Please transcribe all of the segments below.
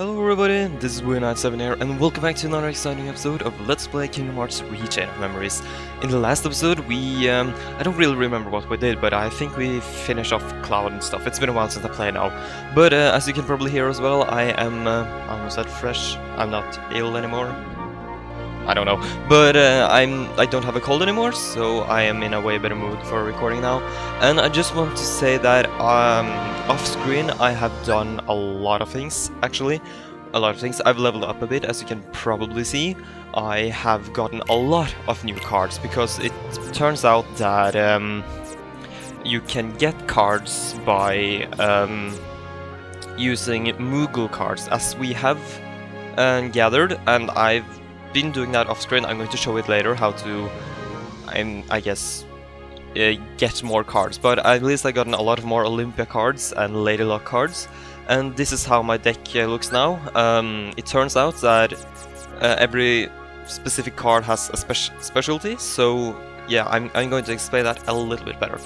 Hello everybody, this is WiiHero97 here, and welcome back to another exciting episode of Let's Play Kingdom Hearts Re:Chain of Memories. In the last episode, we, um, I don't really remember what we did, but I think we finished off Cloud and stuff. It's been a while since I played now. But uh, as you can probably hear as well, I am, uh, almost said fresh, I'm not ill anymore. I don't know, but uh, I'm I don't have a cold anymore, so I am in a way better mood for recording now. And I just want to say that um, off screen I have done a lot of things actually, a lot of things. I've leveled up a bit, as you can probably see. I have gotten a lot of new cards because it turns out that um, you can get cards by um, using Moogle cards, as we have uh, gathered, and I've been doing that off screen. I'm going to show it later how to, I'm, I guess, uh, get more cards. But at least I gotten a lot of more Olympia cards and Lady Luck cards. And this is how my deck uh, looks now. Um, it turns out that uh, every specific card has a speci specialty, so yeah, I'm, I'm going to explain that a little bit better.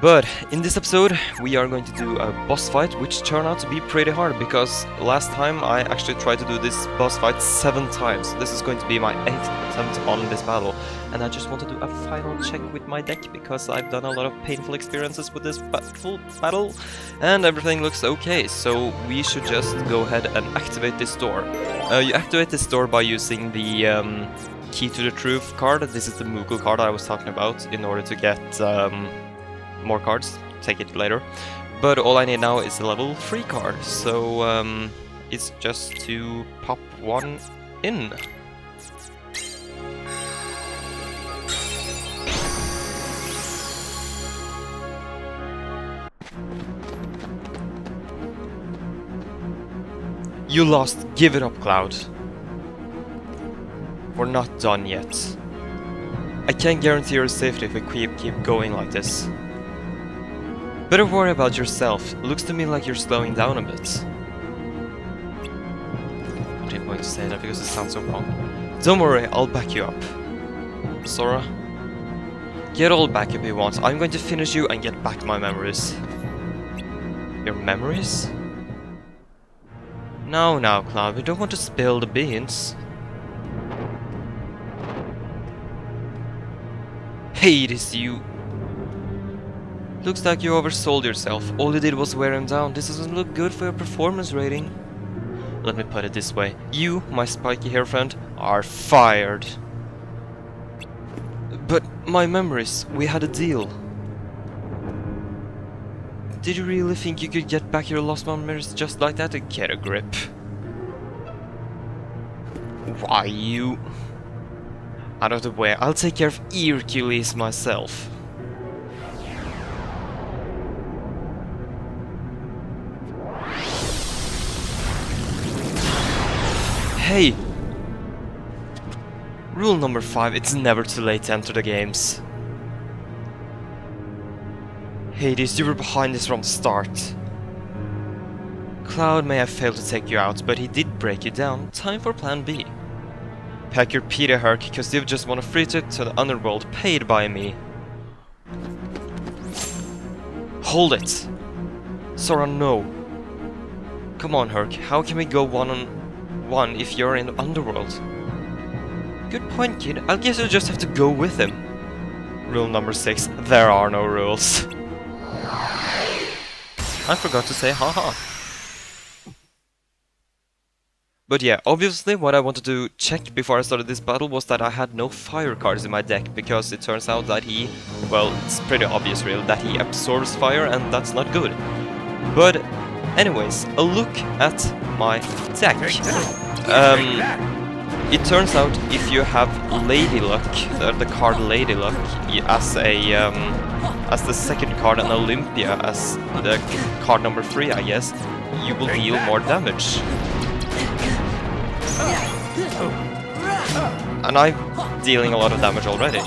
But in this episode, we are going to do a boss fight, which turned out to be pretty hard, because last time I actually tried to do this boss fight seven times. This is going to be my eighth attempt on this battle, and I just want to do a final check with my deck, because I've done a lot of painful experiences with this battle, battle and everything looks okay, so we should just go ahead and activate this door. Uh, you activate this door by using the um, Key to the Truth card. This is the Moogle card I was talking about in order to get um, more cards. Take it later. But all I need now is a level 3 card, so um, it's just to pop one in. You lost. Give it up, Cloud. We're not done yet. I can't guarantee your safety if we keep, keep going like this. Better worry about yourself. Looks to me like you're slowing down a bit. I didn't want to say that because it sounds so wrong. Don't worry, I'll back you up. Sora? Get all back if you want. I'm going to finish you and get back my memories. Your memories? No, now, Cloud, we don't want to spill the beans. Hades, you... Looks like you oversold yourself. All you did was wear him down. This doesn't look good for your performance rating. Let me put it this way. You, my spiky hair friend, are fired. But my memories, we had a deal. Did you really think you could get back your lost memories just like that? Get a grip. Why you... Out of the way, I'll take care of Hercules myself. Hey! Rule number 5, it's never too late to enter the games. Hades, you were behind this from start. Cloud may have failed to take you out, but he did break you down. Time for plan B. Pack your Peter Herc, cause you've just won a free trip to the underworld paid by me. Hold it! Sora, no. Come on, Herc, how can we go one on one if you're in the underworld? Good point, kid. I guess you'll just have to go with him. Rule number six, there are no rules. I forgot to say haha. But yeah, obviously what I wanted to check before I started this battle was that I had no fire cards in my deck, because it turns out that he, well, it's pretty obvious really, that he absorbs fire and that's not good. But anyways, a look at my deck. Um, it turns out if you have Lady Luck, uh, the card Lady Luck, as a um, as the second card and Olympia as the card number 3 I guess, you will deal more damage. And I'm dealing a lot of damage already.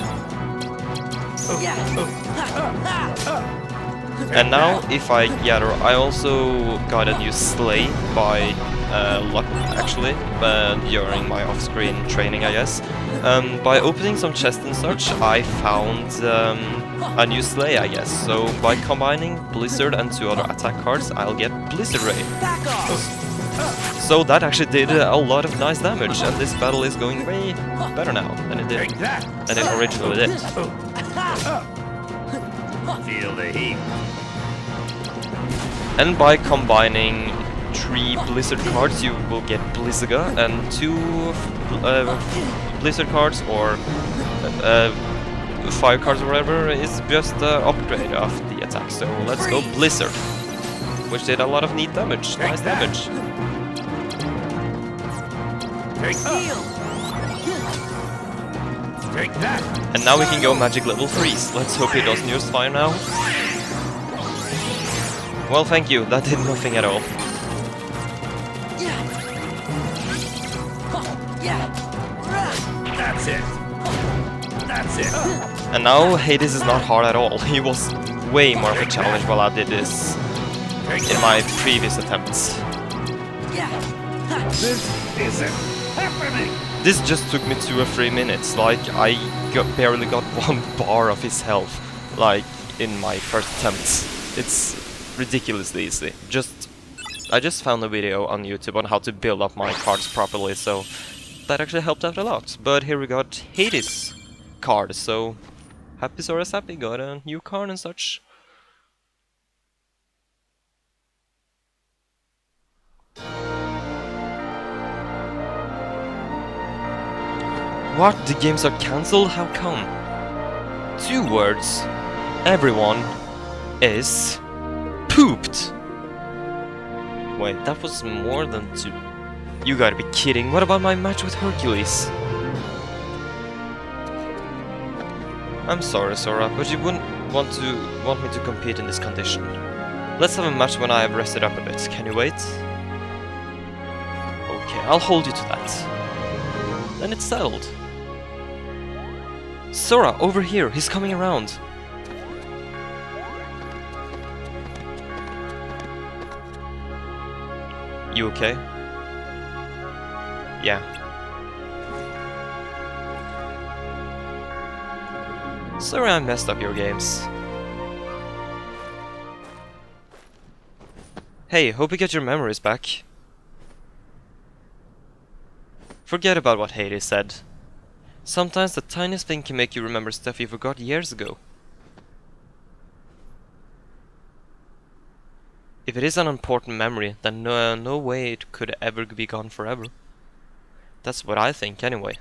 And now, if I gather, I also got a new sleight by uh, luck, actually, uh, during my off-screen training, I guess. Um, by opening some chests and such, I found um, a new sleight, I guess. So by combining Blizzard and two other attack cards, I'll get Blizzard Raid. So that actually did a lot of nice damage, and this battle is going way better now than it did, than it originally did. Feel the heat. And by combining three Blizzard cards, you will get Blizzaga, and two uh, Blizzard cards or uh, fire cards or whatever is just an upgrade of the attack. So let's go Blizzard, which did a lot of neat damage, nice damage. Take Take that. And now we can go magic level 3s. Let's hope he doesn't use fire now. Well, thank you. That did nothing at all. That's it. That's it. And now Hades is not hard at all. He was way more of a challenge while I did this in my previous attempts. This isn't happening. This just took me two or three minutes. Like, I got, barely got one bar of his health, like, in my first attempts. It's ridiculously easy. Just, I just found a video on YouTube on how to build up my cards properly, so that actually helped out a lot. But here we got Hades card, so happy Sora's happy, got a new card and such. What? The games are cancelled? How come? Two words. Everyone is pooped. Wait, that was more than two. You gotta be kidding. What about my match with Hercules? I'm sorry, Sora, but you wouldn't want to want me to compete in this condition. Let's have a match when I have rested up a bit. Can you wait? Okay, I'll hold you to that. Then it's settled. Sora, over here, he's coming around. You okay? Yeah. Sorry I messed up your games. Hey, hope you get your memories back. Forget about what Hades said. Sometimes the tiniest thing can make you remember stuff you forgot years ago. If it is an important memory, then no, no way it could ever be gone forever. That's what I think, anyway.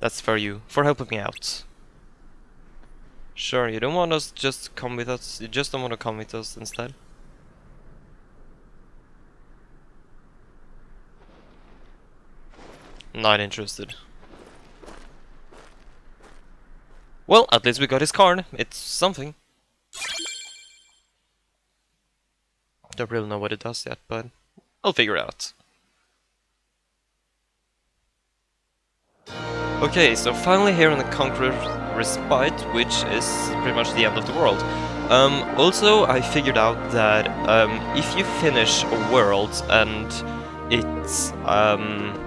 That's for you, for helping me out. Sure, you don't want us just come with us, you just don't want to come with us instead? Not interested. Well, at least we got his card. It's something. Don't really know what it does yet, but I'll figure it out. Okay, so finally here in the Conqueror Respite, which is pretty much the end of the world. Um, also, I figured out that um, if you finish a world and it's um,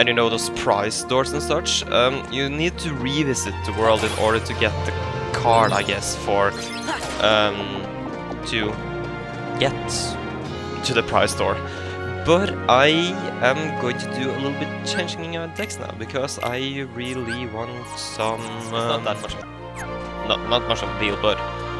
and you know those prize doors and such, um, you need to revisit the world in order to get the card, I guess, for um, to get to the prize door. But I am going to do a little bit changing my decks now because I really want some. Uh, not that much. Not not much of a deal, but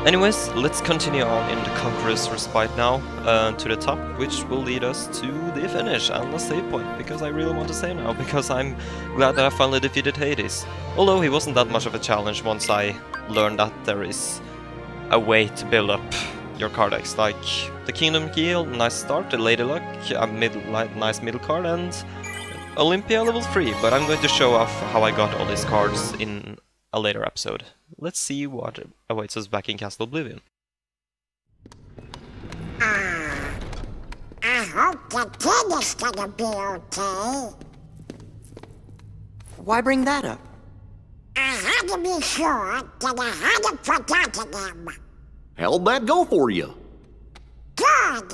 Anyways, let's continue on in the Conqueror's Respite now, uh, to the top, which will lead us to the finish and the save point, because I really want to save now, because I'm glad that I finally defeated Hades. Although he wasn't that much of a challenge once I learned that there is a way to build up your card decks, like the Kingdom Key, nice start, the Lady Luck, a middle, nice middle card, and Olympia level 3, but I'm going to show off how I got all these cards in a later episode. Let's see what awaits us back in Castle Oblivion. Ah, I hope the kid is gonna be okay. Why bring that up? I had to be sure that I hadn't forgotten him. How'd that go for you? Good.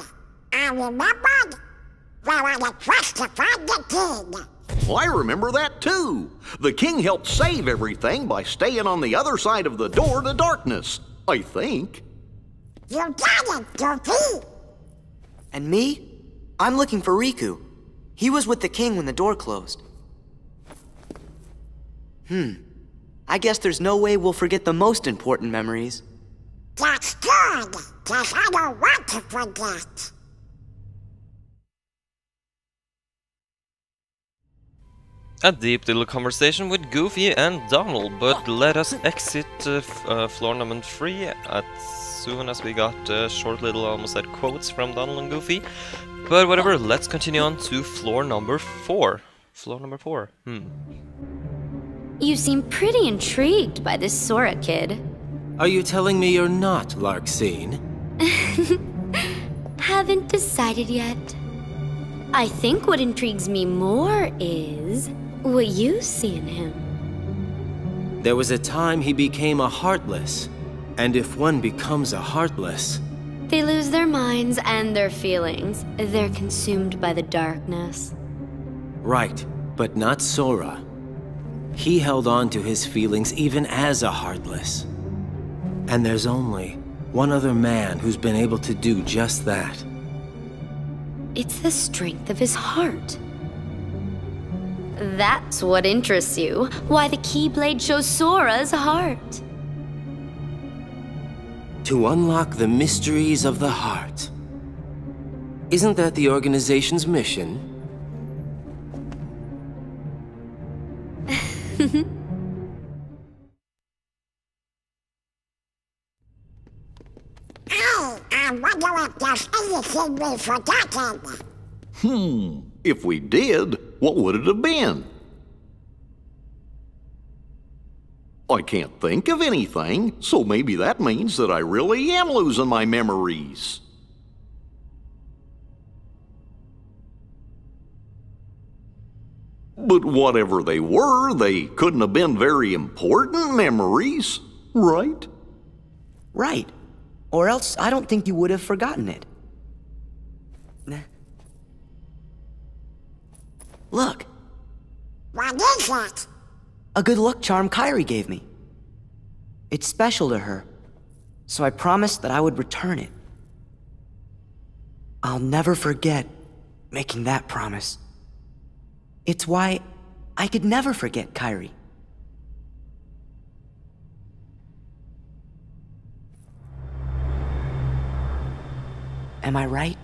I remembered where I had to find the kid. Well, I remember that too. The king helped save everything by staying on the other side of the door to darkness. I think. You got it, Goofy. And me? I'm looking for Riku. He was with the king when the door closed. Hmm. I guess there's no way we'll forget the most important memories. That's good, cause I don't want to forget. A deep little conversation with Goofy and Donald, but let us exit uh, f- uh, floor number 3 as soon as we got uh, short little almost said quotes from Donald and Goofy. But whatever, let's continue on to floor number 4. Floor number 4. Hmm. You seem pretty intrigued by this Sora kid. Are you telling me you're not Larxene? Haven't decided yet. I think what intrigues me more is what you see in him. There was a time he became a Heartless. And if one becomes a Heartless, They lose their minds and their feelings. They're consumed by the darkness. right, but not Sora. He held on to his feelings even as a Heartless. And there's only one other man who's been able to do just that. It's the strength of his heart. That's what interests you. Why the Keyblade shows Sora's heart. To unlock the mysteries of the heart. Isn't that the organization's mission? I, I wonder if there's anything we've forgotten. Hmm. If we did, what would it have been? I can't think of anything, so maybe that means that I really am losing my memories. But whatever they were, they couldn't have been very important memories, right? Right. Or else I don't think you would have forgotten it. Look, What is it? a good luck charm Kairi gave me. It's special to her, so I promised that I would return it. I'll never forget making that promise. It's why I could never forget Kairi. Am I right,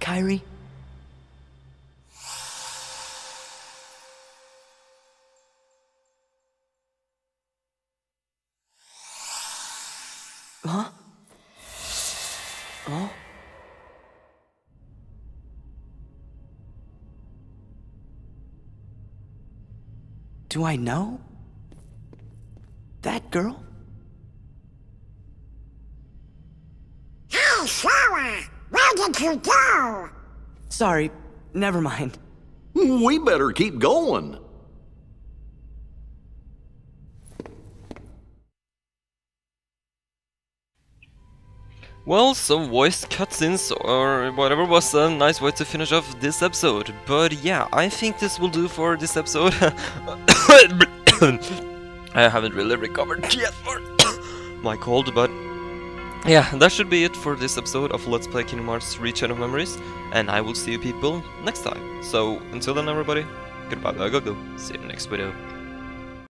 Kairi? Huh? Oh? Do I know? That girl? Hey, Sora! Where did you go? Sorry, never mind. We better keep going. Well, some voice cutscenes or whatever was a nice way to finish off this episode. But yeah, I think this will do for this episode. I haven't really recovered yet for my cold, but yeah, that should be it for this episode of Let's Play Kingdom Hearts Re:Chain of Memories, and I will see you people next time. So until then, everybody, goodbye, bye, go go. See you in the next video.